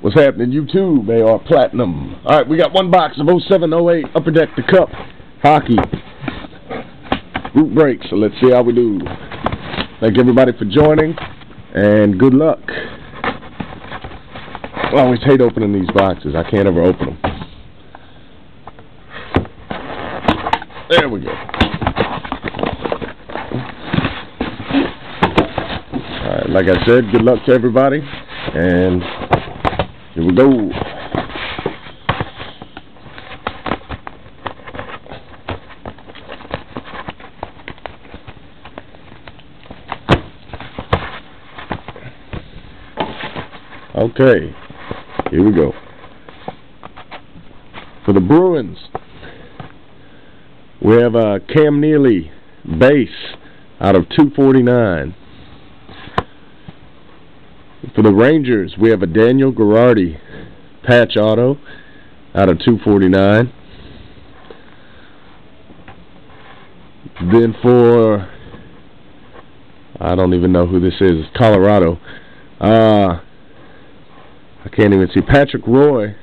What's happening, YouTube? AR Platinum. All right, we got one box of 0708 Upper Deck the Cup Hockey. Group break, so let's see how we do. Thank everybody for joining, and good luck. I always hate opening these boxes. I can't ever open them. There we go. Alright, like I said, good luck to everybody, and here we go. Okay, here we go. For the Bruins, we have uh, Cam Neely, base, out of 249. For the Rangers, we have a Daniel Girardi, patch auto, out of 249. Then for, I don't even know who this is, Colorado. Uh, I can't even see. Patrick Roy,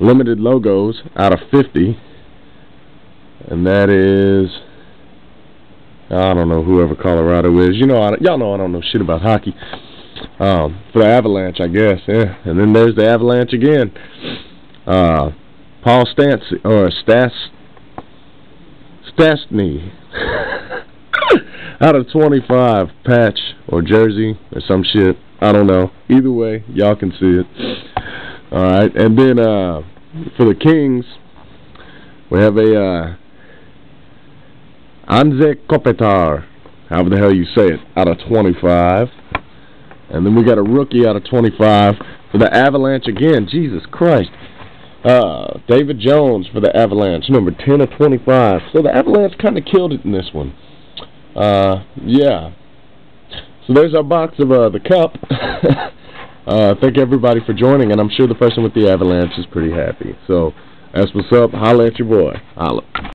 limited logos out of 50. And that is, I don't know whoever Colorado is. You know, y'all know I don't know shit about hockey. Um, for the Avalanche, I guess. Yeah. And then there's the Avalanche again. Uh, Paul Stance or Stas Stastny out of 25 patch or jersey or some shit. I don't know. Either way, y'all can see it. All right, and then uh, for the Kings, we have a uh, Anze Kopitar, however the hell you say it, out of 25. And then we got a rookie out of 25 for the Avalanche again. Jesus Christ. Uh, David Jones for the Avalanche, number 10 of 25. So the Avalanche kind of killed it in this one. Uh, yeah. So there's our box of uh, the cup. uh, thank everybody for joining, and I'm sure the person with the Avalanche is pretty happy. So that's what's up. Holla at your boy. Holla.